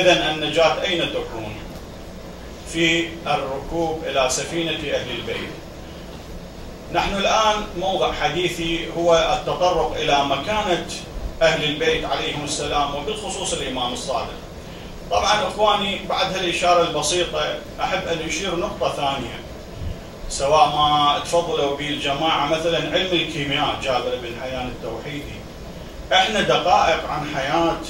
إذا النجاة أين تكون؟ في الركوب إلى سفينة أهل البيت. نحن الآن موضع حديثي هو التطرق إلى مكانة أهل البيت عليهم السلام وبالخصوص الإمام الصادق. طبعا إخواني بعد هالإشارة البسيطة أحب أن أشير نقطة ثانية. سواء ما تفضلوا به الجماعة مثلا علم الكيمياء جابر بن حيان التوحيدي. إحنا دقائق عن حياة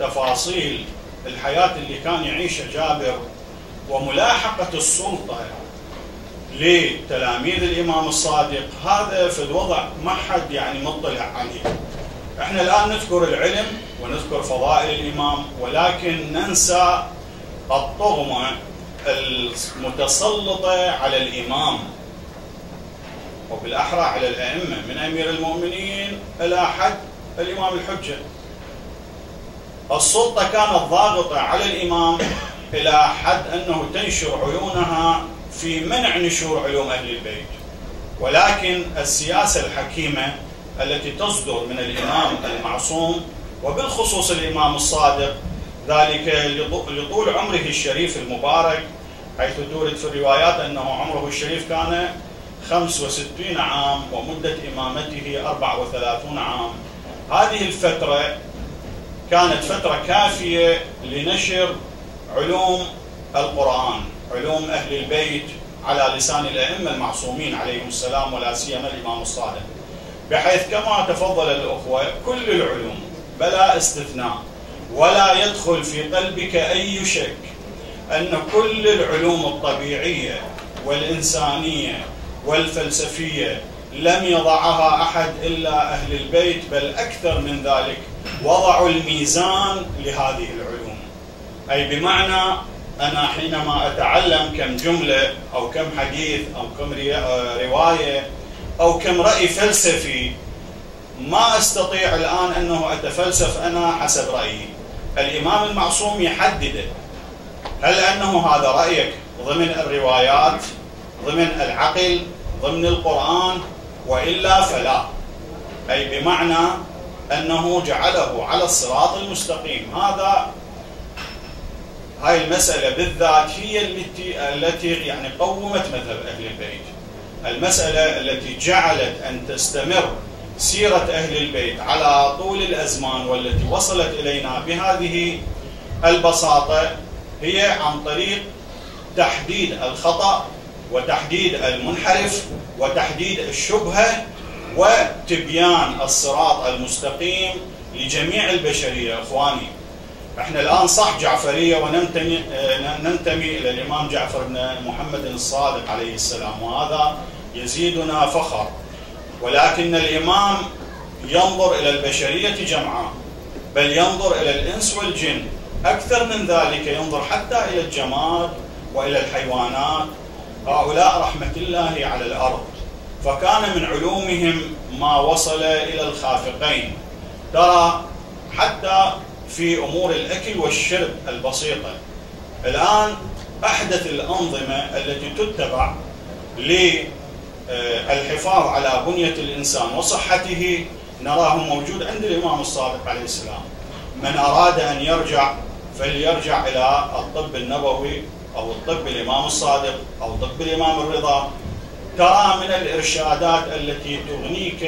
تفاصيل الحياة اللي كان يعيشها جابر وملاحقة السلطة لتلاميذ الإمام الصادق هذا في الوضع ما حد يعني مطلع عليه. إحنا الآن نذكر العلم ونذكر فضائل الإمام ولكن ننسى الطغمة المتسلطة على الإمام وبالأحرى على الأئمة. من أمير المؤمنين إلى حد الإمام الحجة. السلطة كانت ضاغطة على الإمام إلى حد أنه تنشر عيونها في منع نشور علوم أهل البيت. ولكن السياسة الحكيمة التي تصدر من الإمام المعصوم وبالخصوص الإمام الصادق ذلك لطول عمره الشريف المبارك حيث تورد في الروايات أنه عمره الشريف كان 65 عام ومدة إمامته 34 عام. هذه الفترة كانت فترة كافية لنشر علوم القرآن علوم أهل البيت على لسان الأئمة المعصومين عليهم السلام ولا سيما الإمام الصادق. بحيث كما تفضل الأخوة كل العلوم بلا استثناء ولا يدخل في قلبك أي شك أن كل العلوم الطبيعية والإنسانية والفلسفية لم يضعها أحد إلا أهل البيت بل أكثر من ذلك وضعوا الميزان لهذه العلوم. أي بمعنى أنا حينما أتعلم كم جملة أو كم حديث أو كم رواية أو كم رأي فلسفي ما أستطيع الآن أنه أتفلسف أنا حسب رأيي. الإمام المعصوم يحدده هل أنه هذا رأيك؟ ضمن الروايات ضمن العقل ضمن القرآن وإلا فلا. أي بمعنى أنه جعله على الصراط المستقيم. هذا هاي المسألة بالذات هي التي التي يعني قومت مذهب أهل البيت. المسألة التي جعلت أن تستمر سيرة أهل البيت على طول الأزمان والتي وصلت إلينا بهذه البساطة هي عن طريق تحديد الخطأ وتحديد المنحرف وتحديد الشبهة وتبيان الصراط المستقيم لجميع البشرية إخواني. إحنا الآن صح جعفرية وننتمي ننتمي إلى الإمام جعفر بن محمد الصادق عليه السلام وهذا يزيدنا فخر. ولكن الإمام ينظر إلى البشرية جمعاء بل ينظر إلى الإنس والجن. أكثر من ذلك ينظر حتى إلى الجماد وإلى الحيوانات. هؤلاء رحمة الله على الأرض. فكان من علومهم ما وصل إلى الخافقين. ترى حتى في أمور الأكل والشرب البسيطة. الآن أحدث الأنظمة التي تتبع للحفاظ على بنية الإنسان وصحته. نراه موجود عند الإمام الصادق عليه السلام. من أراد أن يرجع فليرجع إلى الطب النبوي أو الطب الإمام الصادق أو طب الإمام الرضا. ترى من الإرشادات التي تغنيك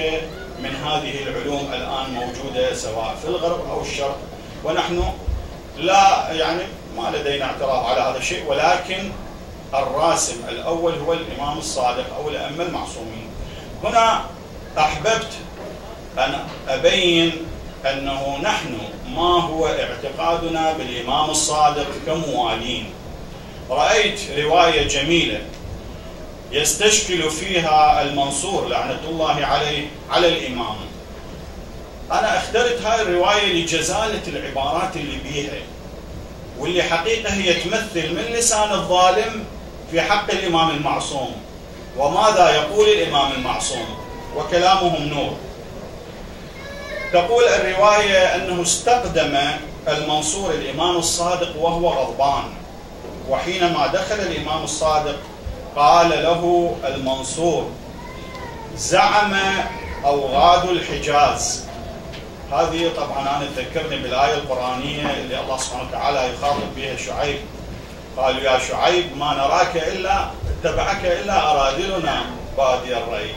من هذه العلوم الآن موجودة سواء في الغرب أو الشرق. ونحن لا يعني ما لدينا اعتراض على هذا الشيء ولكن الراسم الأول هو الإمام الصادق أو الأئمة المعصومين. هنا أحببت أن أبين أنه نحن ما هو اعتقادنا بالإمام الصادق كموالين. رأيت رواية جميلة يستشكل فيها المنصور لعنة الله عليه على الإمام. أنا اخترت هاي الرواية لجزالة العبارات اللي بيها واللي حقيقة هي تمثل من لسان الظالم في حق الإمام المعصوم. وماذا يقول الإمام المعصوم؟ وكلامهم نور تقول الرواية أنه استقدم المنصور الإمام الصادق وهو غضبان. وحينما دخل الإمام الصادق قال له المنصور زعم أوغاد الحجاز. هذه طبعا أنا تذكرني بالآية القرآنية اللي الله سبحانه وتعالى يخاطب بها شعيب. قالوا يا شعيب ما نراك إلا اتبعك إلا أراذلنا بادي الري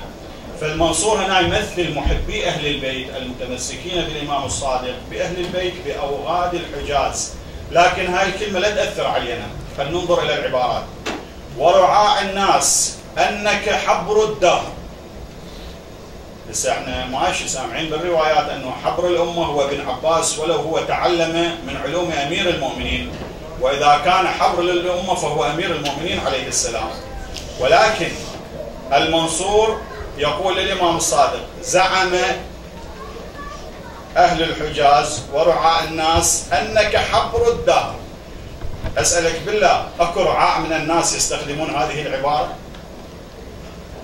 فالمنصور هنا يمثل محبي أهل البيت المتمسكين بالإمام الصادق بأهل البيت بأوغاد الحجاز. لكن هاي الكلمة لا تأثر علينا. فلننظر إلى العبارات. ورعاع الناس أنك حبر الدهر. هسه إحنا ماشي سامعين بالروايات أنه حبر الأمة هو ابن عباس ولو هو تعلم من علوم أمير المؤمنين وإذا كان حبر للأمة فهو أمير المؤمنين عليه السلام. ولكن المنصور يقول للإمام الصادق زعم أهل الحجاز ورعاء الناس أنك حبر الدهر. أسألك بالله أكو رعاء من الناس يستخدمون هذه العبارة؟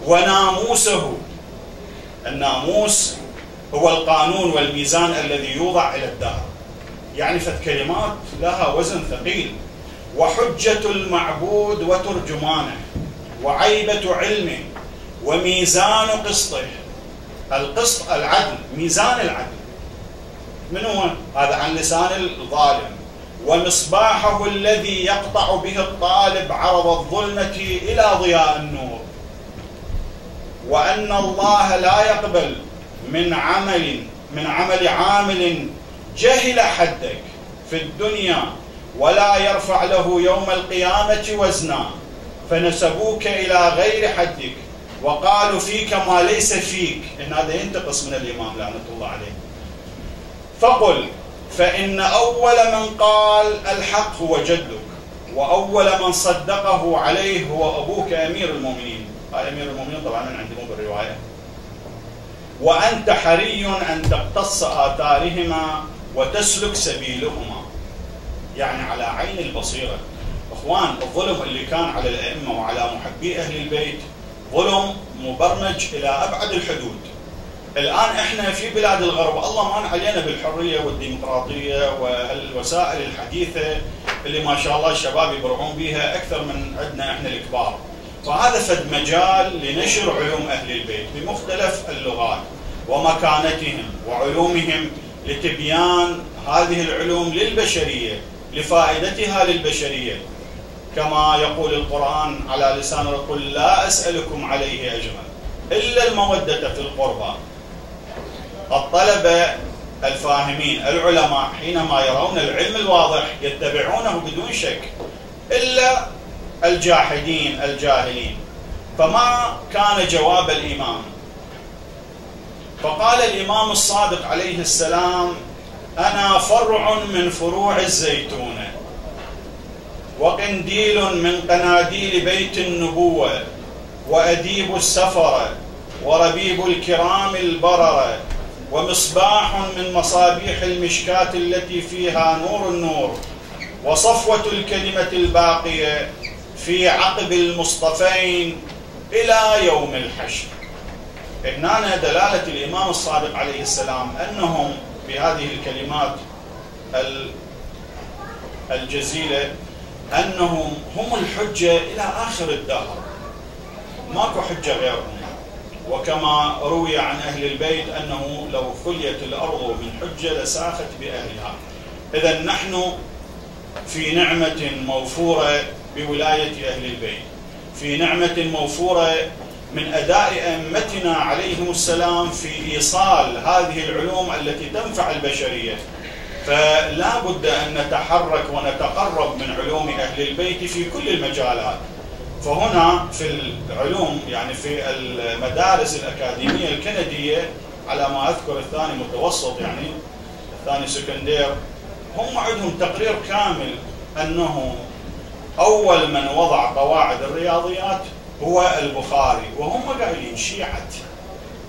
وناموسه. الناموس هو القانون والميزان الذي يوضع إلى الدهر يعني فالكلمات لها وزن ثقيل. وحجة المعبود وترجمانه وعيبة علمه وميزان قسطه. القسط العدل ميزان العدل. من هو؟ هذا عن لسان الظالم. ومصباحه الذي يقطع به الطالب عرض الظلمة إلى ضياء النور. وأن الله لا يقبل من عمل من عمل عامل جهل حدك في الدنيا ولا يرفع له يوم القيامة وزنا. فنسبوك إلى غير حدك وقالوا فيك ما ليس فيك. إن هذا ينتقص من الإمام لعنة الله عليه. فقل فإن أول من قال الحق هو جدك وأول من صدقه عليه هو أبوك أمير المؤمنين. هاي أمير المؤمنين طبعا من عندي بالرواية وأنت حري أن تقتص آثارهما وتسلك سبيلهما. يعني على عين البصيرة. إخوان الظلم اللي كان على الأئمة وعلى محبي أهل البيت ظلم مبرمج إلى أبعد الحدود. الآن إحنا في بلاد الغرب. الله مان علينا بالحرية والديمقراطية والوسائل الحديثة اللي ما شاء الله الشباب يبرعون بها أكثر من عندنا إحنا الكبار. فهذا فد مجال لنشر علوم أهل البيت بمختلف اللغات ومكانتهم وعلومهم لتبيان هذه العلوم للبشرية لفائدتها للبشرية. كما يقول القرآن على لسان قل لا أسألكم عليه اجرا إلا المودة في القربى. الطلبة الفاهمين العلماء حينما يرون العلم الواضح يتبعونه بدون شك إلا الجاحدين الجاهلين. فما كان جواب الإمام؟ فقال الإمام الصادق عليه السلام أنا فرع من فروع الزيتونه وقنديل من قناديل بيت النبوة وأديب السفره وربيب الكرام البرره ومصباح من مصابيح المشكاة التي فيها نور النور وصفوة الكلمة الباقية في عقب المصطفين إلى يوم الحشر. هنا دلالة الإمام الصادق عليه السلام أنهم بهذه الكلمات الجزيلة أنهم هم الحجة إلى آخر الدهر. ماكو حجة غيرهم. وكما روي عن أهل البيت أنه لو خليت الأرض من حجة لساخت بأهلها. إذا نحن في نعمة موفورة بولاية أهل البيت. في نعمة موفورة من أداء أئمتنا عليهم السلام في إيصال هذه العلوم التي تنفع البشرية. فلا بد أن نتحرك ونتقرب من علوم أهل البيت في كل المجالات. فهنا في العلوم يعني في المدارس الأكاديمية الكندية على ما أذكر الثاني متوسط يعني الثاني سكندير هم عندهم تقرير كامل أنه أول من وضع قواعد الرياضيات هو البخاري وهم قايلين شيعة.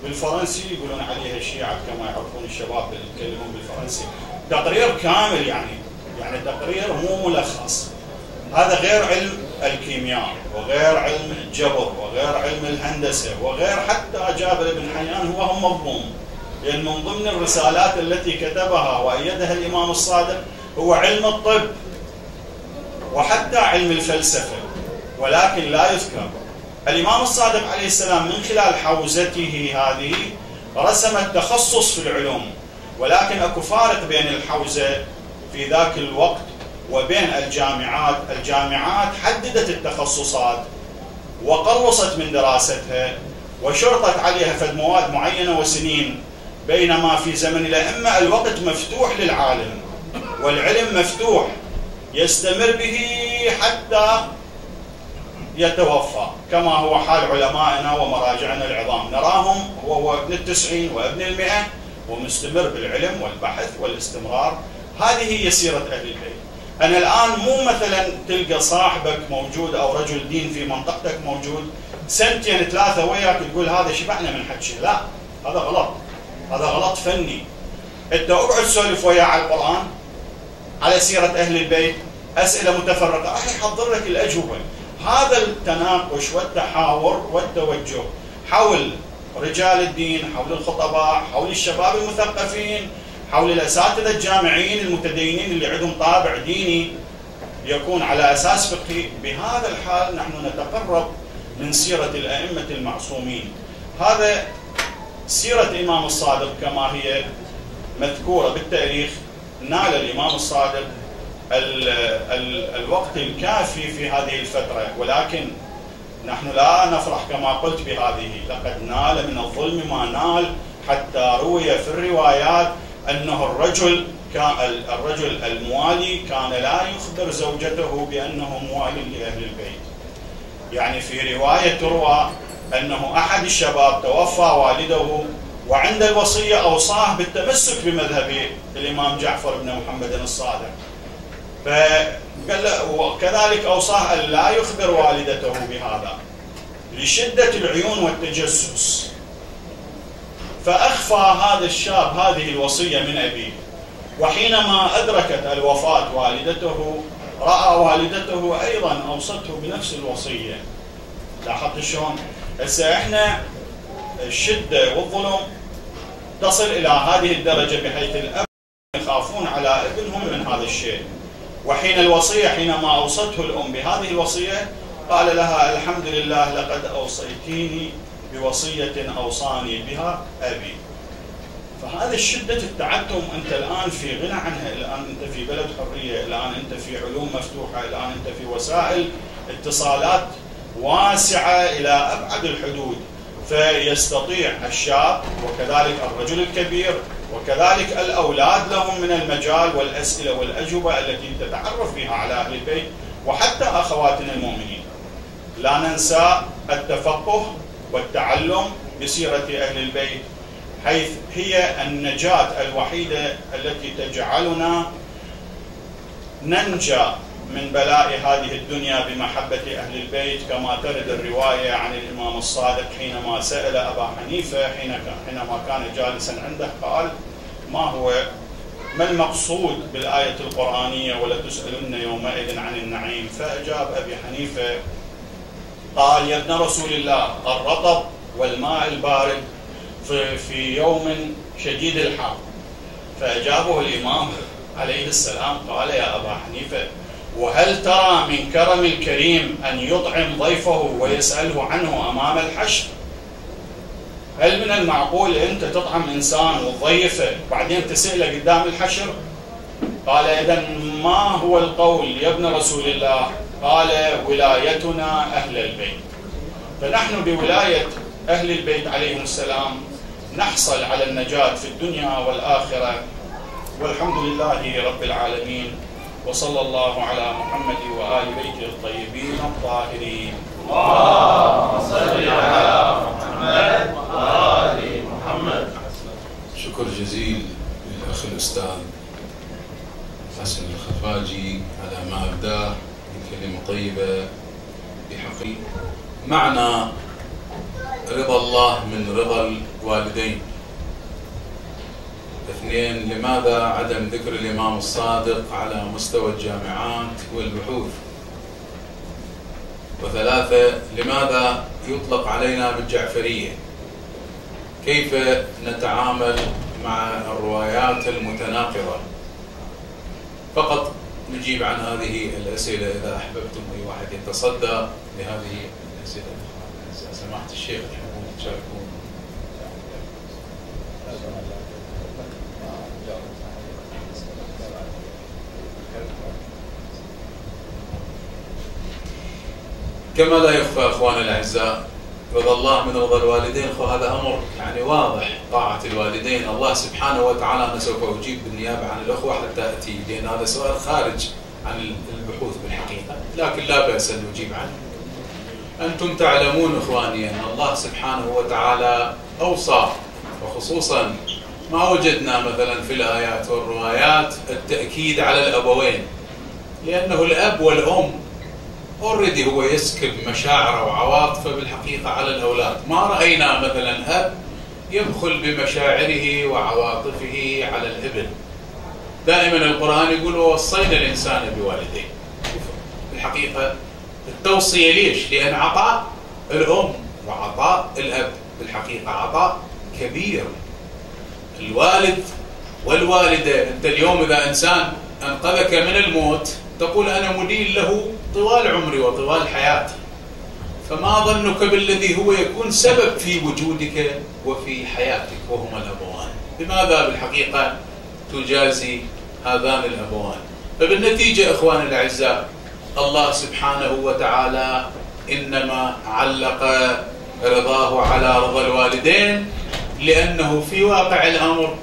بالفرنسي يقولون عليها شيعة كما يعرفون الشباب اللي يتكلمون بالفرنسي. تقرير كامل يعني يعني تقرير مو ملخص. هذا غير علم الكيمياء وغير علم الجبر وغير علم الهندسة وغير حتى جابر بن حيان هو هم مضموم لأن من ضمن الرسالات التي كتبها وأيدها الإمام الصادق هو علم الطب وحتى علم الفلسفة ولكن لا يذكر. الإمام الصادق عليه السلام من خلال حوزته هذه رسم التخصص في العلوم ولكن أكو فارق بين الحوزة في ذاك الوقت وبين الجامعات، الجامعات حددت التخصصات وقلصت من دراستها وشرطت عليها فد مواد معينة وسنين بينما في زمن الأئمة الوقت مفتوح للعالم والعلم مفتوح يستمر به حتى يتوفى كما هو حال علمائنا ومراجعنا العظام. نراهم هو ابن التسعين وابن المئة ومستمر بالعلم والبحث والاستمرار. هذه هي سيرة أهل البيت. أنا الآن مو مثلا تلقى صاحبك موجود أو رجل دين في منطقتك موجود سنتين ثلاثة وياك تقول هذا شبعنا من حكي لا هذا غلط. هذا غلط فني. أنت اقعد سولف وياه على القرآن على سيرة أهل البيت أسئلة متفرقة. راح يحضر لك الأجوبة. هذا التناقش والتحاور والتوجه حول رجال الدين حول الخطباء حول الشباب المثقفين حول الأساتذة الجامعيين المتدينين اللي عندهم طابع ديني يكون على أساس فقهي. بهذا الحال نحن نتقرب من سيرة الأئمة المعصومين. هذا سيرة الإمام الصادق كما هي مذكورة بالتاريخ. نال الإمام الصادق ال ال الوقت الكافي في هذه الفترة. ولكن نحن لا نفرح كما قلت بهذه. لقد نال من الظلم ما نال حتى روي في الروايات أنه الرجل كان الرجل الموالي كان لا يخبر زوجته بأنه موالي لأهل البيت. يعني في رواية تروى أنه أحد الشباب توفى والده وعند الوصية أوصاه بالتمسك بمذهب الإمام جعفر بن محمد الصادق. فقال وكذلك أوصاه أن لا يخبر والدته بهذا لشدة العيون والتجسس فأخفى هذا الشاب هذه الوصية من أبيه. وحينما أدركت الوفاة والدته رأى والدته أيضا أوصته بنفس الوصية. لاحظت شلون؟ هسه إحنا الشدة والظلم تصل إلى هذه الدرجة بحيث الأب يخافون على ابنهم من هذا الشيء. وحين الوصية حينما أوصته الأم بهذه الوصية قال لها الحمد لله لقد أوصيتيني بوصية أوصاني بها أبي. فهذه شدة التعتم أنت الآن في غنى عنها الآن أنت في بلد حرية الآن أنت في علوم مفتوحة الآن أنت في وسائل اتصالات واسعة إلى أبعد الحدود. فيستطيع الشاب وكذلك الرجل الكبير وكذلك الأولاد لهم من المجال والأسئلة والأجوبة التي تتعرف بها على أهل البيت وحتى أخواتنا المؤمنين. لا ننسى التفقه والتعلم بسيرة أهل البيت حيث هي النجاة الوحيدة التي تجعلنا ننجى من بلاء هذه الدنيا بمحبة أهل البيت. كما ترد الرواية عن الإمام الصادق حينما سأل أبا حنيفة حينما كان جالسا عنده قال ما هو ما المقصود بالآية القرآنية ولا تسألن يومئذ عن النعيم؟ فأجاب أبي حنيفة قال يا ابن رسول الله الرطب والماء البارد في, في يوم شديد الحر. فأجابه الإمام عليه السلام قال يا أبا حنيفة وهل ترى من كرم الكريم أن يطعم ضيفه ويسأله عنه أمام الحشر؟ هل من المعقول أنت تطعم إنسان وتضيفه بعدين تسأله قدام الحشر؟ قال إذا ما هو القول يا ابن رسول الله؟ قال ولايتنا أهل البيت. فنحن بولاية أهل البيت عليهم السلام نحصل على النجاة في الدنيا والآخرة. والحمد لله رب العالمين. وصلى الله على محمد وآل بيته الطيبين الطاهرين. اللهم صل على محمد وآل محمد. شكر جزيل للأخ الأستاذ حسن الخفاجي على ما أبداه. كلمة طيبة بحقي. معنى رضا الله من رضا الوالدين. اثنين لماذا عدم ذكر الإمام الصادق على مستوى الجامعات والبحوث؟ وثلاثة لماذا يطلق علينا بالجعفرية؟ كيف نتعامل مع الروايات المتناقضة؟ فقط نجيب عن هذه الأسئلة إذا أحببتم أي واحد يتصدى لهذه الأسئلة. إذا سمحت الشيخ تحبون تشاركون؟ كما لا يخفى اخواننا الأعزاء رضا الله من رضا الوالدين اخو هذا أمر يعني واضح طاعة الوالدين الله سبحانه وتعالى أنا سوف أجيب بالنيابة عن الأخوة حتى أتي لأن هذا سؤال خارج عن البحوث بالحقيقة لكن لا بأس أن نجيب عنه. أنتم تعلمون إخواني أن الله سبحانه وتعالى أوصى وخصوصا ما وجدنا مثلا في الآيات والروايات التأكيد على الأبوين لأنه الأب والأم اوريدي هو يسكب مشاعره وعواطفه بالحقيقة على الأولاد، ما رأينا مثلا أب يبخل بمشاعره وعواطفه على الابن. دائما القرآن يقول ووصينا الإنسان بوالديه. بالحقيقة التوصية ليش؟ لأن عطاء الأم وعطاء الأب بالحقيقة عطاء كبير. الوالد والوالدة، أنت اليوم إذا إنسان أنقذك من الموت تقول أنا مدين له طوال عمري وطوال حياتي. فما ظنك بالذي هو يكون سبب في وجودك وفي حياتك وهما الأبوان. لماذا بالحقيقة تجازي هذان الأبوان؟ فبالنتيجة اخواني الأعزاء الله سبحانه وتعالى إنما علق رضاه على رضا الوالدين لأنه في واقع الأمر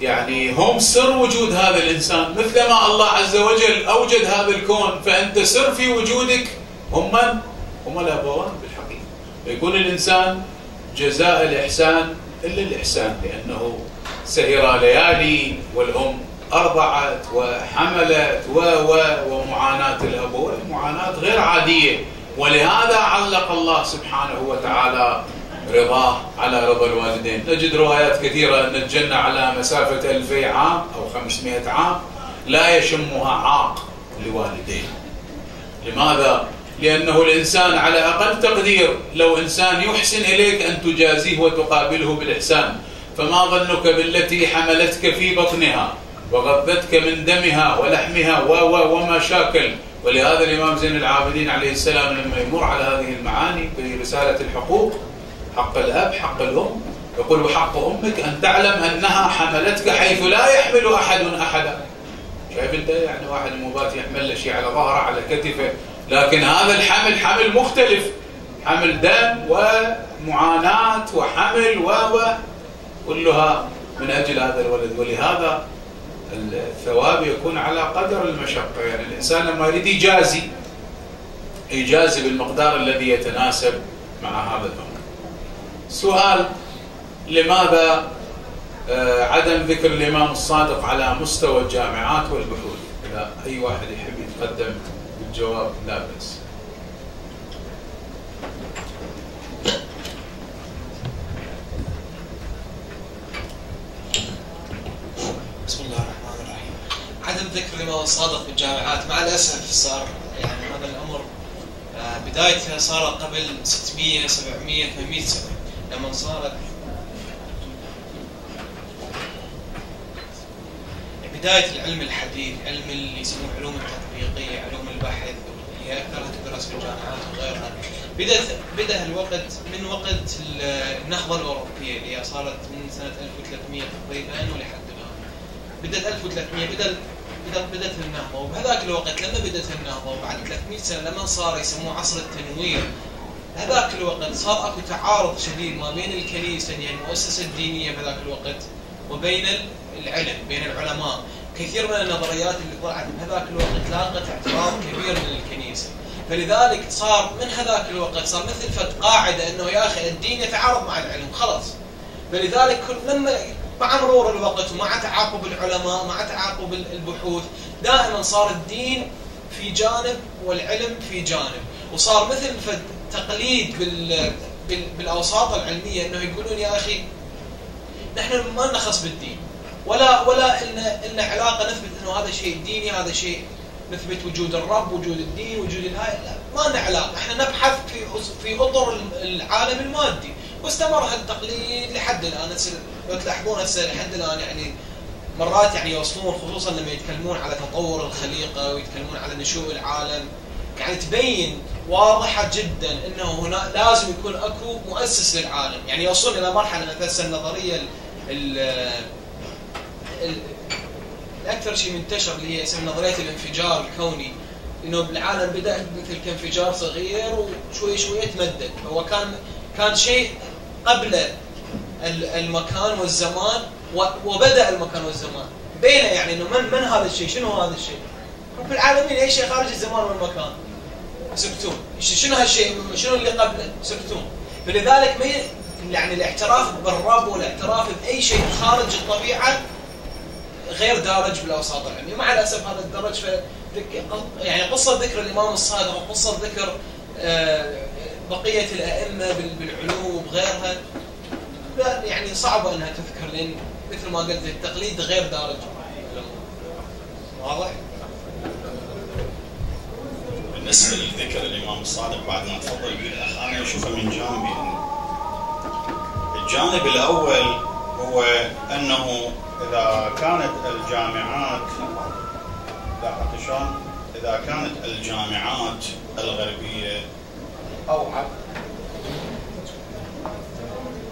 يعني هم سر وجود هذا الإنسان. مثلما الله عز وجل أوجد هذا الكون فأنت سر في وجودك هم من؟ هم الأبوان بالحقيقة. فيكون الإنسان جزاء الإحسان إلا الإحسان لأنه سهر ليالي والأم ارضعت وحملت و و ومعاناة الابوين معاناه غير عادية. ولهذا علق الله سبحانه وتعالى رضاه على رضا الوالدين. نجد روايات كثيرة أن الجنة على مسافة ألفي عام أو خمسمائة عام لا يشمها عاق لوالديه. لماذا؟ لأنه الإنسان على أقل تقدير لو إنسان يحسن إليك أن تجازيه وتقابله بالإحسان فما ظنك بالتي حملتك في بطنها وغذتك من دمها ولحمها و وما شاكل؟ ولهذا الإمام زين العابدين عليه السلام لما يمر على هذه المعاني في رسالة الحقوق حق الأب حق الأم. يقول وحق أمك أن تعلم أنها حملتك حيث لا يحمل أحد أحدا. شايف أنت؟ يعني واحد مبات يحمل له شيء على ظهره على كتفه. لكن هذا الحمل حمل مختلف. حمل دم ومعاناة وحمل و كلها من أجل هذا الولد. ولهذا الثواب يكون على قدر المشقة. يعني الإنسان لما يريد يجازي يجازي بالمقدار الذي يتناسب مع هذا الأمر. سؤال لماذا آه، عدم ذكر الإمام الصادق على مستوى الجامعات والبحوث؟ إذا أي واحد يحب يتقدم بالجواب لا بأس. بسم الله الرحمن الرحيم. عدم ذكر الإمام الصادق في الجامعات مع الأسف صار يعني هذا الأمر آه، بدايته صار قبل 600 700 800 سنة. لما صارت بداية العلم الحديث علم اللي يسموه علوم التطبيقية علوم البحث هي أكثرها تدرس في الجامعات وغيرها. بدأت بدأ الوقت من وقت النهضة الأوروبية اللي صارت من سنة 1300 تقريبا ولحد الآن. بدأت 1300 بدأ بدأت النهضة. وبهذاك الوقت لما بدأت النهضة وبعد 300 سنة لما صار يسموه عصر التنوير هذاك الوقت صار أكو تعارض شديد ما بين الكنيسة يعني المؤسسة الدينية في ذاك الوقت وبين العلم بين العلماء. كثير من النظريات اللي طلعت من هذاك الوقت لاقت اعتراض كبير من الكنيسة. فلذلك صار من هذاك الوقت صار مثل فد قاعدة إنه يا أخي الدين يتعارض مع العلم خلاص. فلذلك لما مع مرور الوقت ومع تعاقب العلماء مع تعاقب البحوث دائما صار الدين في جانب والعلم في جانب. وصار مثل فد تقليد بال بالأوساط العلمية إنه يقولون يا أخي نحن ما نخص بالدين. ولا ولا إن إن علاقة نثبت إنه هذا شيء ديني هذا شيء نثبت وجود الرب وجود الدين وجود الهاي. لا ما لنا علاقة. إحنا نبحث في في أطر العالم المادي. واستمر هذا التقليد لحد الآن. لو تلاحظون هسه لحد الآن يعني مرات يعني يوصلون خصوصا لما يتكلمون على تطور الخليقة ويتكلمون على نشوء العالم يعني تبين واضحة جدا إنه هنا لازم يكون أكو مؤسس للعالم، يعني يوصل إلى مرحلة مثلا النظرية ال الاكثر شيء منتشر اللي هي اسمها نظرية الانفجار الكوني. إنه بالعالم بدأ مثل كانفجار صغير وشوي شوي تمدد هو كان كان شيء قبل ال- المكان والزمان وبدأ المكان والزمان. بينه يعني إنه من من هذا الشيء؟ شنو هذا الشيء؟ رب العالمين اي شيء خارج الزمان والمكان؟ سكتون ش- شنو هالشيء؟ شنو اللي قبله؟ سكتون فلذلك ما يعني الاعتراف بالرب والاعتراف بأي شيء خارج الطبيعة غير دارج بالأوساط العلمية. مع الأسف هذا الدرج ذك- يعني قصة ذكر الإمام الصادق وقصة ذكر آه، بقية الأئمة بال- بالعلوم وبغيرها لا يعني صعبه أنها تذكر لأن مثل ما قلت التقليد غير دارج. واضح؟ بالنسبة لذكر الإمام الصادق بعد ما تفضل به الاخ أنا اشوفه من جانبين. الجانب الأول هو أنه إذا كانت الجامعات لاحظت شلون؟ إذا كانت الجامعات الغربية أو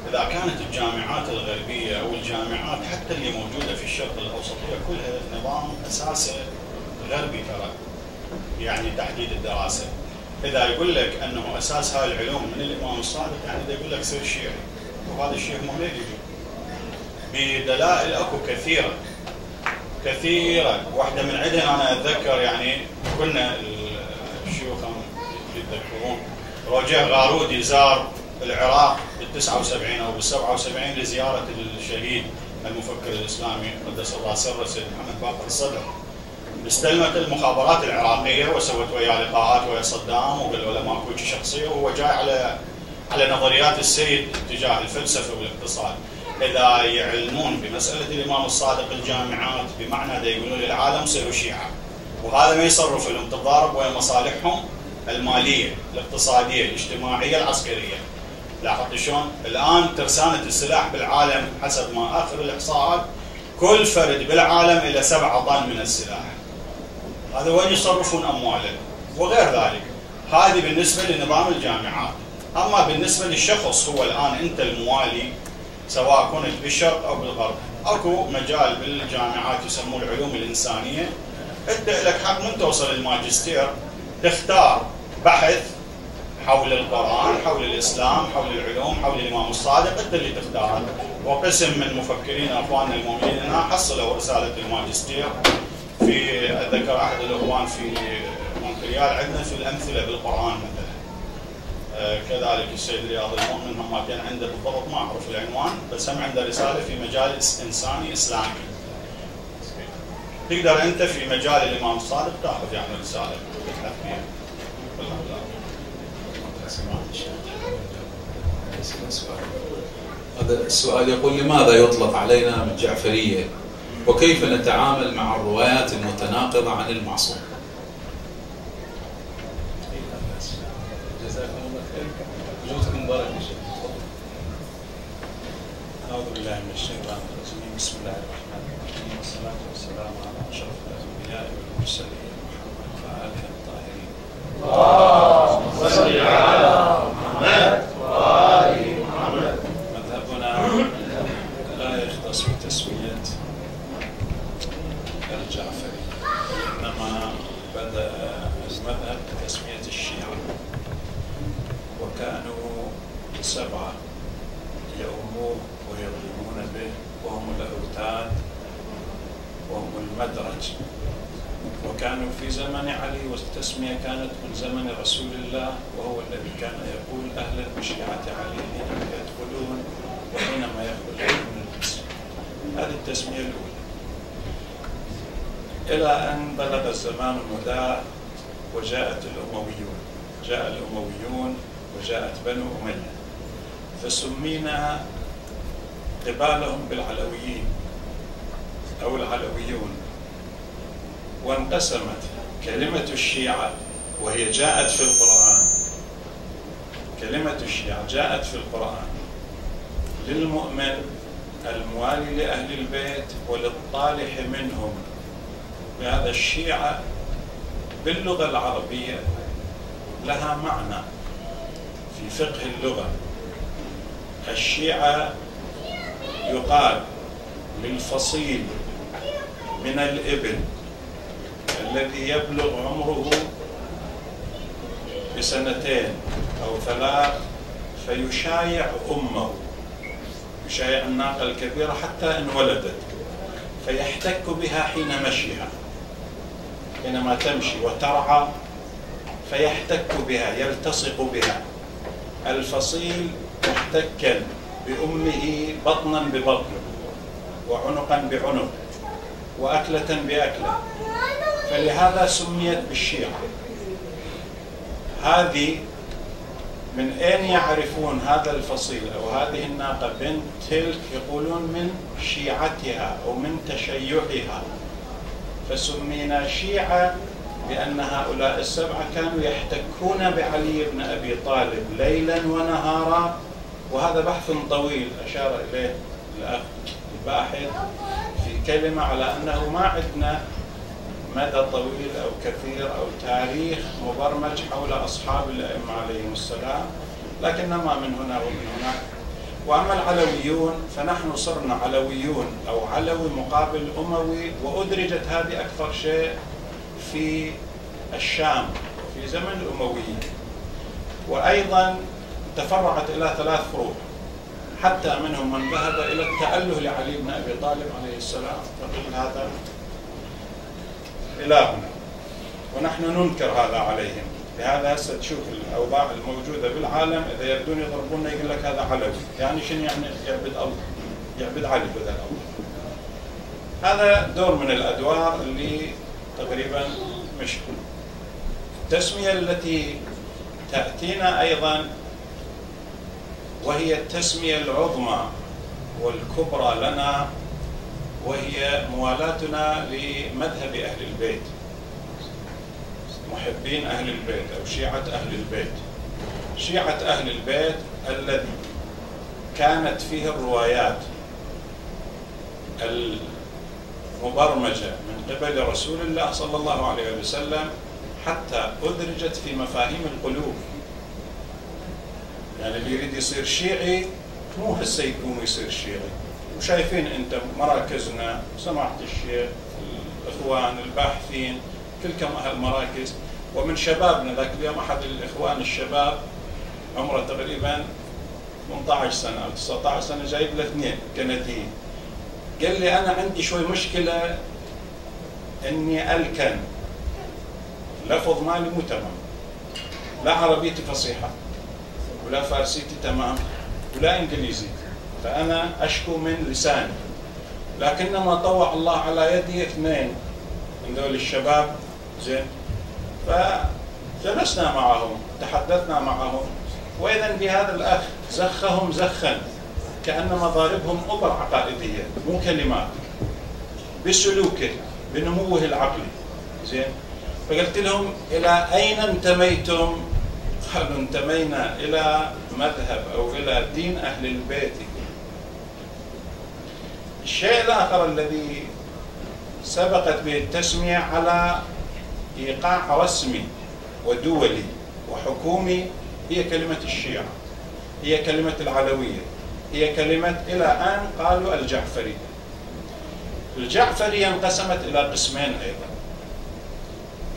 إذا كانت الجامعات الغربية أو الجامعات حتى اللي موجودة في الشرق الاوسطيه كلها نظام اساسه غربي ترى يعني تحديد الدراسة. إذا يقول لك أنه أساس هاي العلوم من الإمام الصادق يعني إذا يقول لك سير شيعي وهذا ليه يجي. بدلائل أكو كثيرة. كثيرة. واحدة من عندها أنا أتذكر يعني كنا الشيوخ يتذكرون. روجيه غارودي زار العراق بال 79 أو بال 77 لزيارة الشهيد المفكر الإسلامي قدس الله سره سيد محمد باقر الصدر. استلمت المخابرات العراقية وسوت وياه لقاءات ويا صدام وقال له ماكو شخصيه وهو جاي على على نظريات السيد تجاه الفلسفة والاقتصاد. إذا يعلمون بمسألة الإمام الصادق الجامعات بمعنى ده يقولون للعالم صيروا شيعة. وهذا ما يصرف لهم تضارب ويا مصالحهم المالية، الاقتصادية، الاجتماعية، العسكرية. لاحظت شلون؟ الآن ترسانة السلاح بالعالم حسب ما اخر الاحصاءات كل فرد بالعالم إلى سبعة طن من السلاح. هذا وين يصرفون امواله وغير ذلك هذه بالنسبة لنظام الجامعات. أما بالنسبة للشخص هو الآن أنت الموالي سواء كنت بالشرق أو بالغرب. أكو مجال بالجامعات يسموه العلوم الإنسانية. انت لك حق من توصل الماجستير. تختار بحث حول القرآن حول الإسلام حول العلوم حول الإمام الصادق. انت اللي تختار وقسم من مفكرين أخواننا المؤمنين هنا حصلوا رسالة الماجستير. في اتذكر أحد الأخوان في مونتريال عندنا في الأمثلة بالقرآن مثلا. آه، كذلك السيد رياض المؤمن هم كان عنده بالضبط ما أعرف العنوان بس هم عنده رسالة في مجال إنساني إسلامي. تقدر أنت في مجال الإمام الصادق تأخذ يعني رسالة فيها. هذا السؤال يقول لماذا يطلق علينا من الجعفرية وكيف نتعامل مع الروايات المتناقضة عن المعصوم. جزاكم الله خير. وجودكم مبارك يا شيخ. أعوذ بالله من الشيطان الرجيم. بسم الله الرحمن الرحيم. والصلاة والسلام على أشرف الأنبياء والمرسلين محمد وآله الطاهرين. صل على محمد وآل محمد مذهبنا لا يختص بتسمية الجعفري إنما بدأ المذهب بتسمية الشيعة وكانوا سبعة يؤموه ويظلمون به وهم الأوتاد وهم المدرج وكانوا في زمن علي والتسمية كانت من زمن رسول الله وهو الذي كان يقول أهلا بشيعة علي حينما يدخلون وحينما يخرجون من المسجد. هذه التسمية الأولى. إلى أن بلغ الزمان المدى وجاءت الأمويون. جاء الأمويون وجاءت بنو أمية. فسمينا قبالهم بالعلويين أو العلويون. وانقسمت كلمة الشيعة وهي جاءت في القرآن. كلمة الشيعة جاءت في القرآن للمؤمن الموالي لأهل البيت وللطالح منهم. بهذا الشيعة باللغة العربية لها معنى في فقه اللغة. الشيعة يقال للفصيل من الإبل. الذي يبلغ عمره سنتين أو ثلاث فيشايع أمه يشايع الناقة الكبيرة حتى إن ولدت فيحتك بها حين مشيها حينما تمشي وترعى فيحتك بها يلتصق بها. الفصيل محتكا بأمه بطنا ببطن وعنقا بعنق وأكلة بأكلة. فلهذا سميت بالشيعة. هذه من أين يعرفون هذا الفصيل؟ أو هذه الناقة بنت تلك يقولون من شيعتها أو من تشيعها. فسمينا شيعة لأن هؤلاء السبعة كانوا يحتكون بعلي بن أبي طالب ليلا ونهارا. وهذا بحث طويل أشار إليه الأخ الباحث في كلمة على أنه ما عندنا مدى طويل أو كثير أو تاريخ مبرمج حول أصحاب الأئمة عليهم السلام لكنما من هنا ومن هناك. وأما العلويون فنحن صرنا علويون أو علوي مقابل أموي وأدرجت هذه أكثر شيء في الشام في زمن الأمويين. وأيضا تفرعت إلى ثلاث فروع حتى منهم من ذهب إلى التاله لعلي بن أبي طالب عليه السلام فقيل هذا إلهنا. ونحن ننكر هذا عليهم. لهذا هسه تشوف الأوضاع الموجودة بالعالم إذا يردون يضربونا يقول لك هذا علوي يعني شنو يعني يعبد الله؟ يعبد علي بدل الله. هذا دور من الأدوار اللي تقريبا مش التسمية التي تأتينا أيضا وهي التسمية العظمى والكبرى لنا وهي موالاتنا لمذهب أهل البيت. محبين أهل البيت أو شيعة أهل البيت. شيعة أهل البيت الذي كانت فيه الروايات المبرمجة من قبل رسول الله صلى الله عليه وسلم حتى أدرجت في مفاهيم القلوب. يعني اللي يريد يصير شيعي مو هسه يقوم يصير شيعي. وشايفين انت مراكزنا سماحة الشيخ الإخوان الباحثين تلك المراكز ومن شبابنا ذاك اليوم أحد الإخوان الشباب عمره تقريبا 18 سنة أو 19 سنة جايب له اثنين كنديين. قال لي أنا عندي شوي مشكلة إني ألكن. لفظ مالي مو تمام. لا عربيتي فصيحة ولا فارسيتي تمام ولا إنجليزي. فأنا أشكو من لساني. لكنما طوع الله على يدي اثنين من ذول الشباب زين. فجلسنا معهم تحدثنا معهم. واذا بهذا الأخ زخهم زخا كانما ضاربهم أبر عقائدية مو كلمات. بسلوكه بنموه العقلي زين. فقلت لهم إلى أين انتميتم؟ قالوا انتمينا إلى مذهب أو إلى دين أهل البيت. الشيء الآخر الذي سبقت به التسمية على إيقاع رسمي ودولي وحكومي هي كلمة الشيعة هي كلمة العلويه هي كلمة إلى آن قالوا الجعفريه الجعفرية انقسمت إلى قسمين أيضا.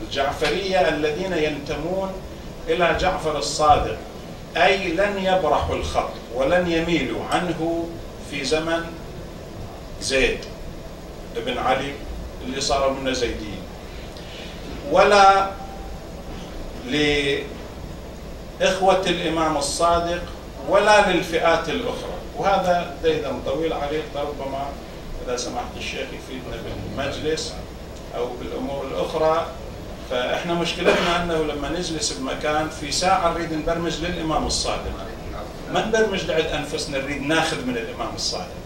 الجعفرية الذين ينتمون إلى جعفر الصادق أي لن يبرحوا الخط ولن يميلوا عنه في زمن زيد بن علي اللي صاروا من زيديين. ولا لإخوة الإمام الصادق ولا للفئات الأخرى. وهذا ديدا طويل عليه ربما إذا سمحت الشيخ يفيدنا بالمجلس أو بالأمور الأخرى. فإحنا مشكلتنا أنه لما نجلس بمكان في ساعة نريد نبرمج للإمام الصادق. ما نبرمج لعد أنفسنا نريد ناخذ من الإمام الصادق.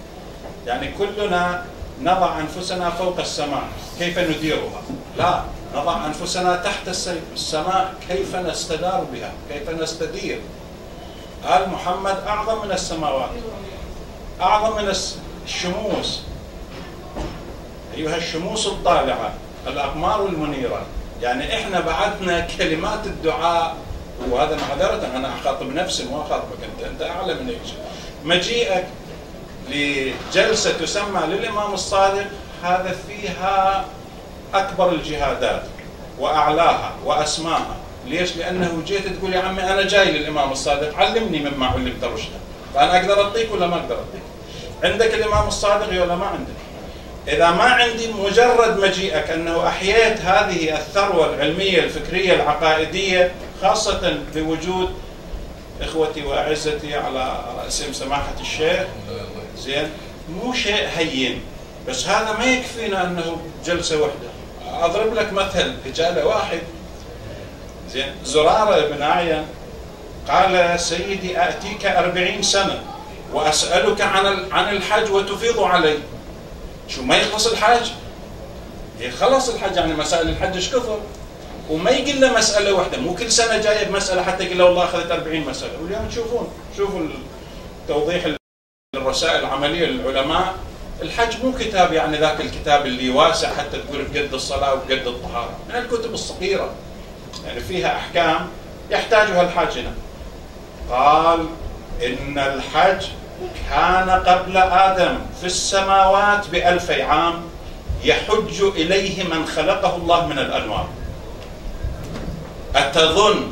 يعني كلنا نضع أنفسنا فوق السماء كيف نديرها؟ لا نضع أنفسنا تحت السماء كيف نستدار بها؟ كيف نستدير؟ آل محمد أعظم من السماوات أعظم من الشموس. أيها الشموس الطالعة الأقمار المنيرة. يعني إحنا بعثنا كلمات الدعاء. وهذا معذرة أنا أخاطب نفسي مو أخاطبك أنت أنت أعلى من شيء مجيئك لجلسة تسمى للإمام الصادق هذا فيها أكبر الجهادات وأعلاها وأسماها ليش؟ لأنه جيت تقول يا عمي أنا جاي للإمام الصادق علمني مما علمت رشدا فأنا أقدر اعطيك ولا ما أقدر اعطيك؟ عندك الإمام الصادق ولا ما عندك؟ إذا ما عندي مجرد مجيئك انه أحييت هذه الثروة العلمية الفكرية العقائدية خاصة بوجود إخوتي واعزتي على اسم سماحة الشيخ زين مو شيء هين بس هذا ما يكفينا إنه جلسة واحدة أضرب لك مثل رجاله واحد. زين زرارة بن اعين قال سيدي آتيك أربعين سنة وأسألك عن عن الحج وتفيض علي. شو ما يخلص الحج خلص الحج يعني مسائل الحج إيش كثر؟ وما يقول له مسألة واحدة مو كل سنة جاية بمسألة حتى يقول له والله أخذت 40 مسألة. واليوم تشوفون شوفوا توضيح الرسائل العملية للعلماء الحج مو كتاب يعني ذاك الكتاب اللي واسع حتى تقول بقد الصلاة وبقد الطهارة من الكتب الصغيرة. يعني فيها أحكام يحتاجها الحاج هنا. قال إن الحج كان قبل آدم في السماوات بألفي عام يحج إليه من خلقه الله من الأنوار. أتظن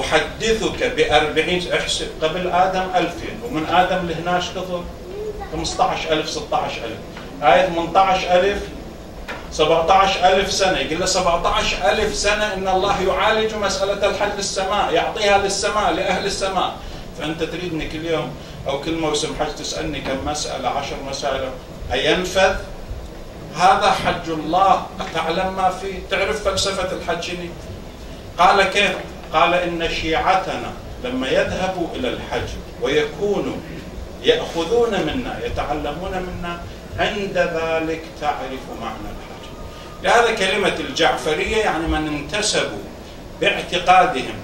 أحدثك بأربعين احسب قبل آدم ألفين ومن آدم لهناش كثر؟ 15000 16000 آية 18000 17000 سنة. يقول له 17000 سنة إن الله يعالج مسألة الحج للسماء يعطيها للسماء لأهل السماء. فأنت تريدني كل يوم أو كل موسم حج تسألني كم مسألة عشر مسائل. أينفذ؟ هذا حج الله. أتعلم ما فيه؟ تعرف فلسفة الحج قال كيف؟ قال إن شيعتنا لما يذهبوا إلى الحج ويكونوا يأخذون منا يتعلمون منا عند ذلك تعرف معنى الحج. لهذا كلمة الجعفرية يعني من انتسبوا باعتقادهم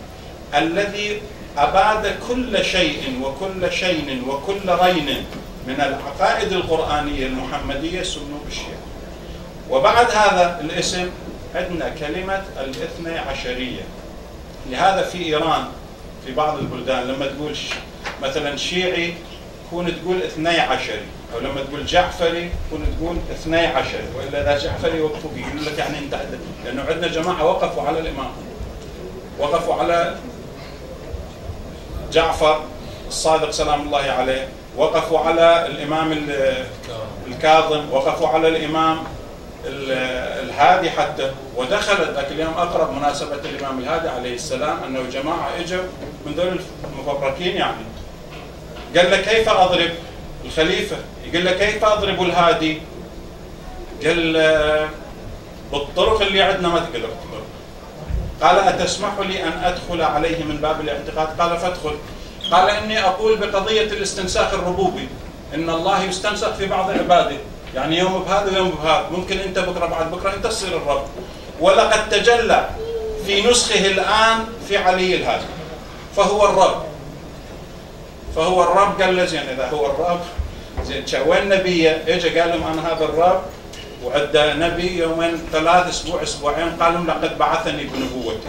الذي أباد كل شيء وكل شيء وكل رين من العقائد القرآنية المحمدية سموا بالشيعة وبعد هذا الاسم عندنا كلمة الاثنى عشرية. لهذا في إيران في بعض البلدان لما تقول مثلا شيعي تكون تقول اثني عشري أو لما تقول جعفري تكون تقول اثني عشري وإلا إذا جعفري يوقفوا يقول لك يعني أنت لأنه عندنا جماعة وقفوا على الإمام وقفوا على جعفر الصادق سلام الله عليه وقفوا على الإمام الكاظم وقفوا على الإمام الهادي حتى ودخلت ذاك اليوم أقرب مناسبة الامام الهادي عليه السلام أنه جماعة إجوا من دول المفبركين يعني. قال له كيف أضرب الخليفة؟ يقول له كيف أضرب الهادي؟ قال بالطرق اللي عندنا ما تقدر تضرب. قال أتسمح لي أن أدخل عليه من باب الاعتقاد؟ قال فادخل. قال إني أقول بقضية الاستنساخ الربوبي إن الله يستنسخ في بعض عباده. يعني يوم بهذا ويوم بهذا. ممكن انت بكرة بعد بكرة انت تصير الرب. ولقد تجلى في نسخه الآن في علي الهادي فهو الرب. فهو الرب قال له زين إذا هو الرب زين وين نبيه؟ اجى قال لهم أنا هذا الرب. وعدى نبي يومين ثلاث أسبوع أسبوعين. قال لهم لقد بعثني بنبوته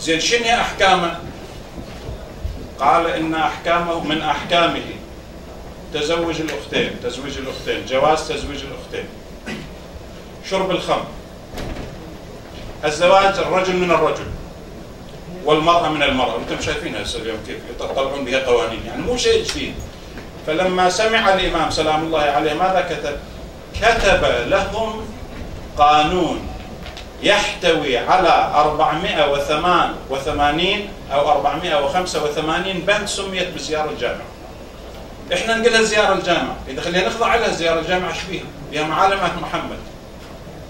زين شنو أحكامه؟ قال إن أحكامه من أحكامه. تزوج الأختين تزويج الأختين جواز تزويج الأختين. شرب الخمر. الزواج الرجل من الرجل والمرأة من المرأة. أنتم شايفين هسه اليوم كيف يطلعون بها قوانين. يعني مو شيء جديد. فلما سمع الإمام سلام الله عليه ماذا كتب؟ كتب لهم قانون يحتوي على 488 أو 485 بند سميت بزيارة الجامعة. إحنا نقول زيارة الجامع إذا خلينا نخضع لها زيارة الجامع إيش فيها؟ فيها معالمات محمد.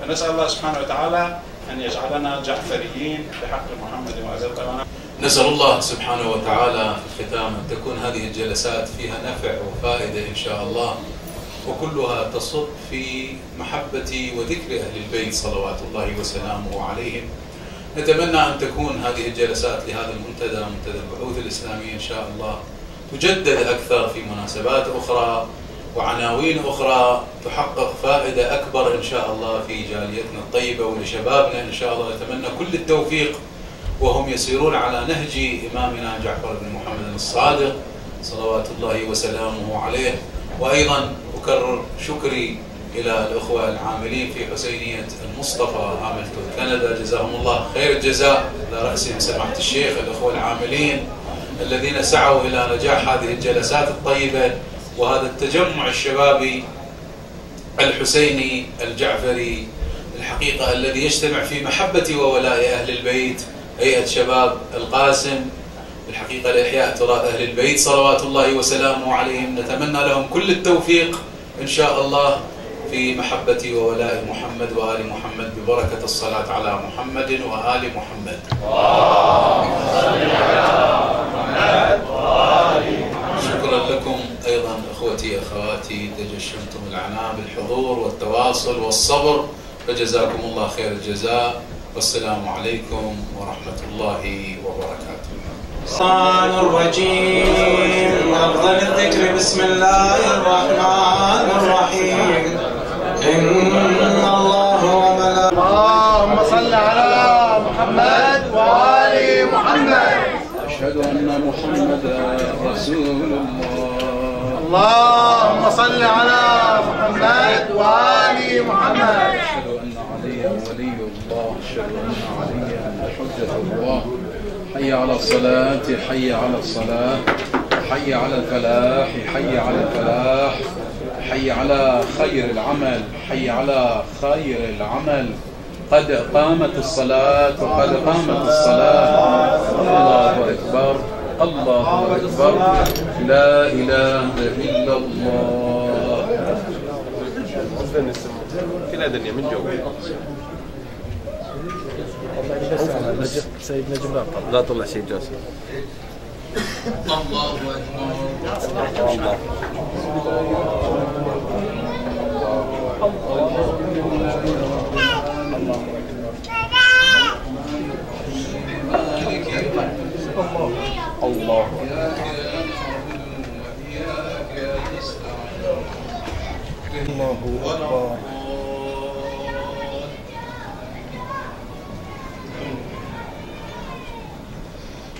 فنسأل الله سبحانه وتعالى أن يجعلنا جعفريين بحق محمد الطيبين نسأل الله سبحانه وتعالى في الختام أن تكون هذه الجلسات فيها نفع وفائدة إن شاء الله وكلها تصب في محبة وذكر أهل البيت صلوات الله وسلامه عليهم. نتمنى أن تكون هذه الجلسات لهذا المنتدى منتدى البحوث الإسلامية إن شاء الله تجدد أكثر في مناسبات أخرى وعناوين أخرى تحقق فائدة أكبر إن شاء الله في جاليتنا الطيبة ولشبابنا. إن شاء الله نتمنى كل التوفيق وهم يسيرون على نهج إمامنا جعفر بن محمد الصادق صلوات الله وسلامه عليه. وأيضا أكرر شكري إلى الأخوة العاملين في حسينية المصطفى هاملتون كندا. جزاهم الله خير الجزاء. على رأسهم سماحة الشيخ الأخوة العاملين. الذين سعوا إلى نجاح هذه الجلسات الطيبة وهذا التجمع الشبابي الحسيني الجعفري الحقيقة الذي يجتمع في محبة وولاء أهل البيت هيئة شباب القاسم الحقيقة لإحياء تراث أهل البيت صلوات الله وسلامه عليهم. نتمنى لهم كل التوفيق إن شاء الله في محبة وولاء محمد وآل محمد ببركة الصلاة على محمد وآل محمد. شكرا لكم أيضا أخوتي أخواتي تجشمتم العناء بالحضور والتواصل والصبر. فجزاكم الله خير الجزاء. والسلام عليكم ورحمة الله وبركاته. الشيطان الرجيم أفضل الذكر بسم الله الرحمن الرحيم. إن الله وملائكته اللهم صل على محمد. أشهد أن محمدا رسول الله اللهم صل على محمد وآل محمد. أشهد أن عليا ولي الله أشهد أن عليا حجة الله حي على الصلاة حي على الصلاة حي على الفلاح حي على الفلاح حي على خير العمل حي على خير العمل. قد قامت الصلاة وقد قامت الصلاة. الله أكبر الله أكبر. لا إله إلا الله. كل هذا من جو سيد نجم لا طلع لا طلع شيء جاسم الله. أكبر الله. الله الله أكبر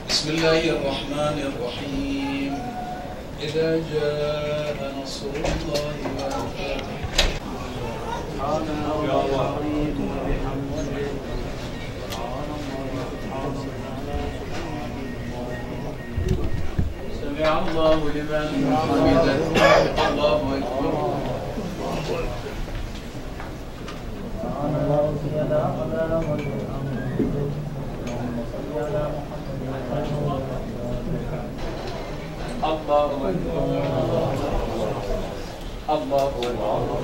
بسم الله الرحمن الرحيم. إذا جاء نصر الله والفتح الله لمن حمده. الله أكبر. الله أكبر. الله أكبر.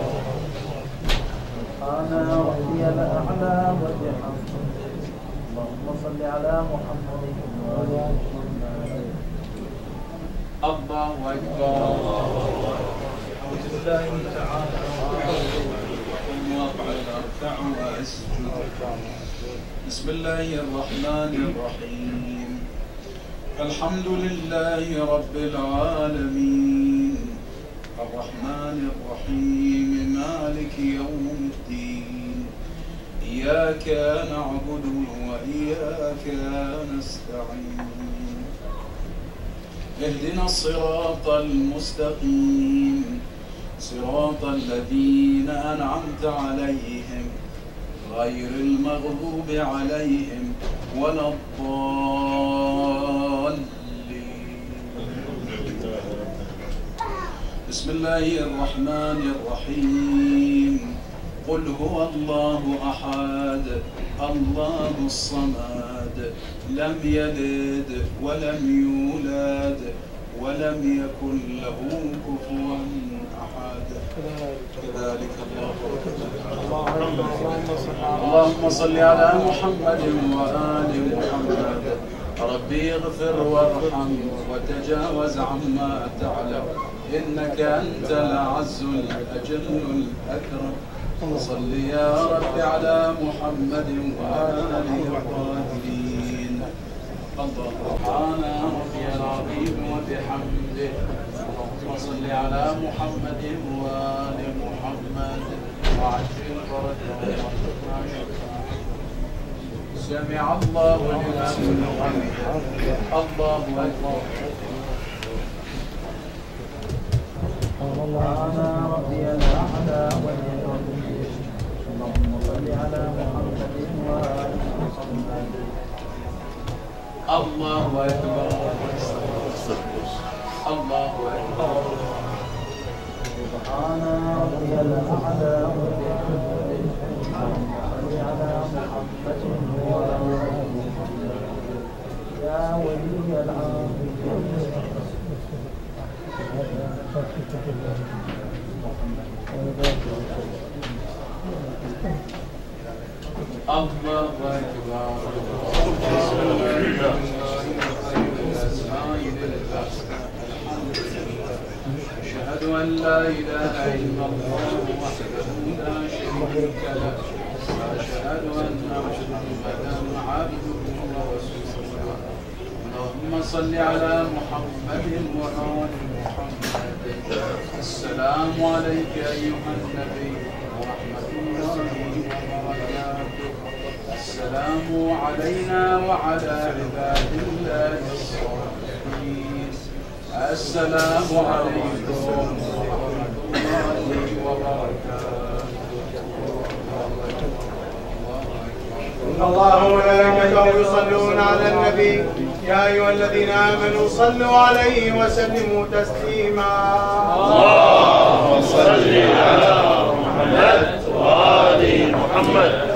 أنا ربي الأعلى وبحمده اللهم صل على محمد وعلى محمد الله أكبر أعوذ بالله تعالى بسم الله الرحمن الرحيم الحمد لله رب العالمين الرحمن الرحيم مالك يوم الدين إياك نعبد وإياك نستعين اهدنا الصراط المستقيم. صراط الذين أنعمت عليهم. غير المغضوب عليهم ولا الضالين. بسم الله الرحمن الرحيم. قل هو الله أحد. الله الصمد. لم يلد ولم يولد ولم يكن له كفوا أحد. كذلك الله اللهم صل على محمد وآل محمد. ربي اغفر وارحم وتجاوز عما تعلم. إنك أنت الأعز الأجل الأكرم. صل يا رب على محمد الطاهرين الله سبحان ربي العظيم وبحمده. اللهم صل على محمد وآل محمد. وعجل فرجهم سمع الله لمن الله أكبر. أنا ربي الأعلى وبحمده صل على محمد وآل محمد. الله أكبر. الله أكبر. سبحان ربي الأعلى على محمد يا ولي العالمين الله أكبر. أشهد أن لا إله إلا الله وحده لا شريك له وأشهد أن محمدا عبده ورسوله. اللهم صل على محمد وآل محمد. السلام عليك أيها النبي. السلام علينا وعلى عباد الله الصالحين. السلام عليكم ورحمة الله وبركاته إن الله وملائكته يصلون على النبي. يا أيها الذين آمنوا صلوا عليه وسلموا تسليما. اللهم صل على محمد وآل محمد.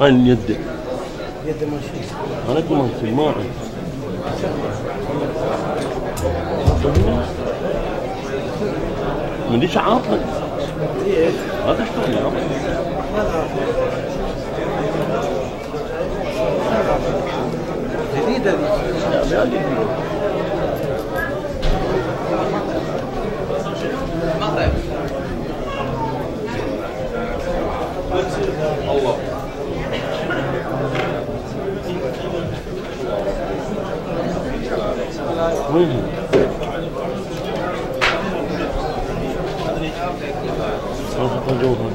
هاي اليد أنا كمان سماعي من ليش عاطل؟ هذا اشتغل يا جديدة دي. وين راح جوها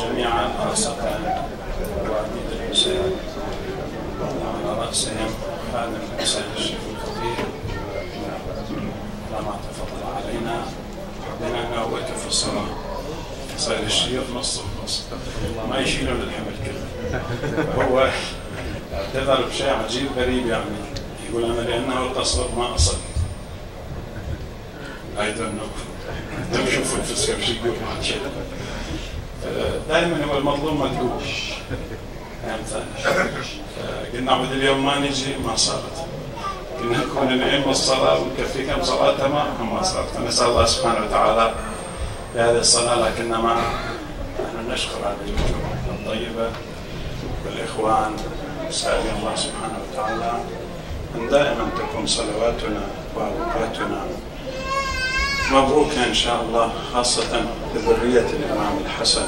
جميعا خاصة وعديد الحسين وعلى رأسهم خادم الحسين الشيخ الخطيب لما تفضل علينا بأن نوبته في الصلاة صاير الشيخ نص بنص ما يشيلون الحمل كله هو اعتذر بشيء عجيب غريب يعني. يقول أنا لأنه القصر ما اصلي اي دونت نو أنتم شوفوا الفسير شو يقول عن شيء. دائما هو المظلوم مذلوم قلنا عبد اليوم ما نجي ما صارت. قلنا نكون نعيم الصلاة ونكفي كم صلاة تمام. ما صارت. فنسأل الله سبحانه وتعالى بهذه الصلاة لكنما نحن نشكر هذه الوجوه الطيبة والإخوان. سائلين الله سبحانه وتعالى أن دائما تكون صلواتنا وأوقاتنا مبروكة إن شاء الله خاصة لذرية الإمام الحسن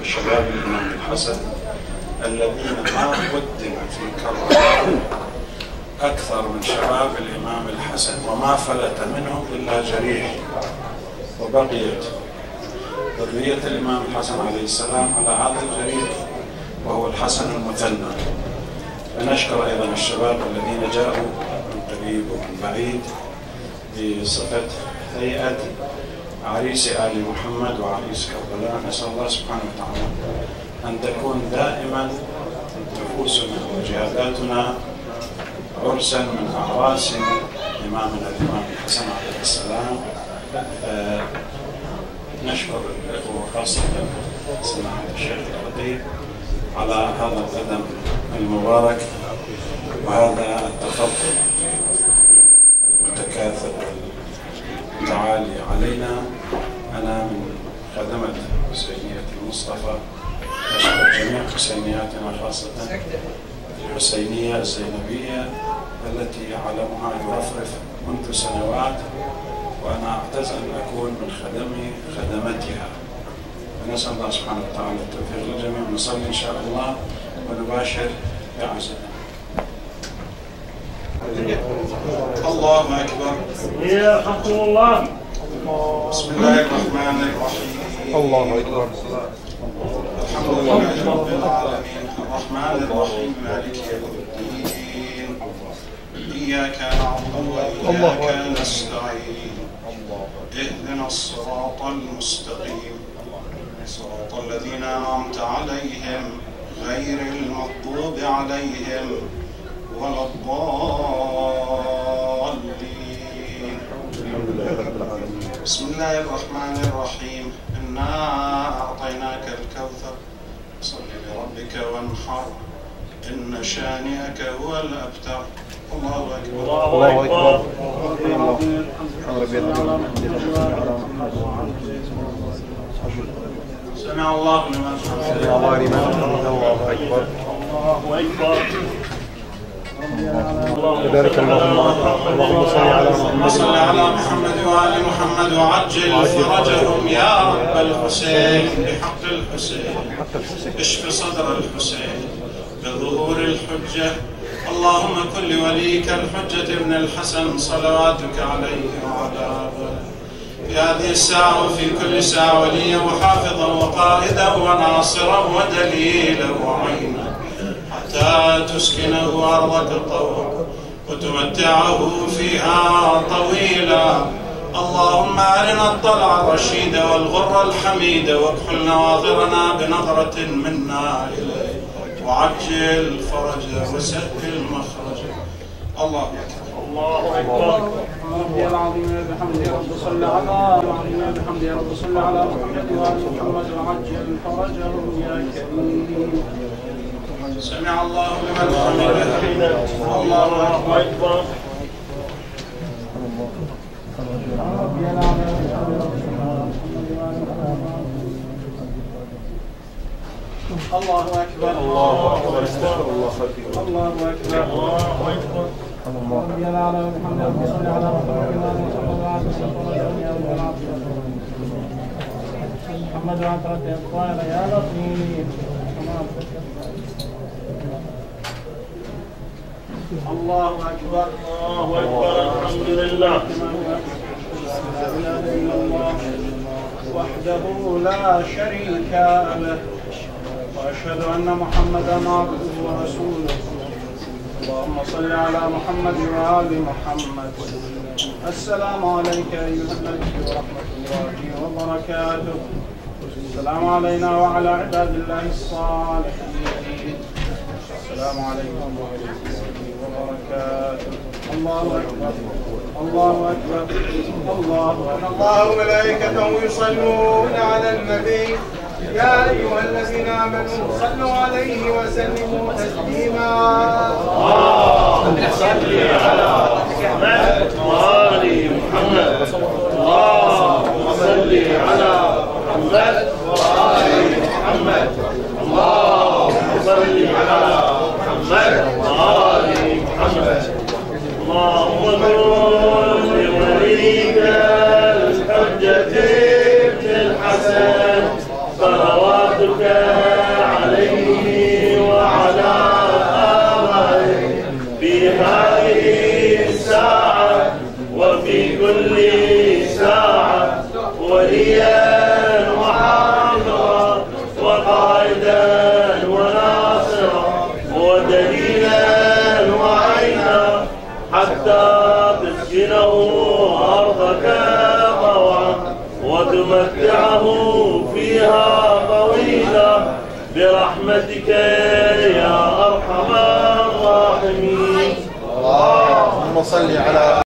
وشباب الإمام الحسن الذين ما قدم في كربلاء أكثر من شباب الإمام الحسن وما فلت منهم إلا جريح وبقيت ذرية الإمام الحسن عليه السلام على هذا الجريح وهو الحسن المثنى. فنشكر أيضا الشباب الذين جاءوا من قريب ومن بعيد بصفة هيئة عريس آل محمد وعريس كربلاء. نسأل الله سبحانه وتعالى أن تكون دائما نفوسنا وجهاداتنا عرسا من أعراس إمامنا الإمام الحسن عليه السلام. آه نشكر الإخوة خاصة سماحة الشيخ الخطيب على هذا القدم المبارك وهذا التفضل المتكاثر والمتعالي علينا. أنا من خدمة حسينية المصطفى. أشكر جميع حسينياتنا خاصة الحسينية الزينبية التي علمها يرفرف منذ سنوات وأنا أعتز أن أكون من خدمي خدمتها. فنسأل الله سبحانه وتعالى التوفيق للجميع. نصلي إن شاء الله ونباشر بعزنا الله أكبر. يرحمكم الله. بسم الله الرحمن الرحيم. الله أكبر. الحمد لله رب العالمين. الرحمن الرحيم. مالك يوم الدين. إياك نعبد وإياك نستعين. اهدنا الصراط المستقيم. صراط الذين أنعمت عليهم غير المغضوب عليهم ولا الضالين. بسم الله الرحمن الرحيم. إنا أعطيناك الكوثر. صل لربك وانحر. إن شانئك هو الأبتر. الله أكبر الله أكبر سمع الله لمن حمده الله لمن الله أكبر الله أكبر وبارك اللهم اللهم صل على محمد وصل على محمد وآل محمد وعجل فرجهم يا رب الحسين بحق الحسين اشف صدر الحسين بظهور الحجة اللهم كن لوليك الحجة ابن الحسن صلواتك عليه وعلى آله. في هذه الساعة وفي كل ساعة وليا وحافظا وقائدا وناصرا ودليلا وعينا. حتى تسكنه أرضك طوعا وتمتعه فيها طويلا. اللهم أرنا الطلع الرشيد والغر الحميد واكحل نواظرنا بنظرة منا إليه. وعجل فرجه وسهل مخرجه الله أكبر الله أكبر. ربي العظيم بحمد رب صل على العظيم بحمد رب صل على محمد وآل محمد وعجل فرجهم يا كريم سمع الله لمن حمده الله أكبر ربي العظيم بحمد رب صل على محمد وآل محمد الله أكبر. الله أكبر. استغفر الله خفيف الله أكبر. الله ربي صل على محمد يا لطيف. أكبر. الحمد لله. لا الله وحده لا شريك له. وأشهد أن محمدا عبده ورسوله. اللهم صل على محمد وآل محمد. السلام عليك أيها النبي ورحمة الله وبركاته. السلام علينا وعلى عباد الله الصالحين. السلام عليكم ورحمة الله وبركاته. الله أكبر. الله أكبر. الله أكبر الله وملائكته يصلون على النبي. يا أيها الذين آمنوا صلوا عليه وسلموا تسليما اللهم صل على محمد وآل محمد اللهم صل على محمد وآل محمد اللهم صل على محمد وآل محمد اللهم لوليك الحجة برحمتك يا أرحم الراحمين. اللهم صل على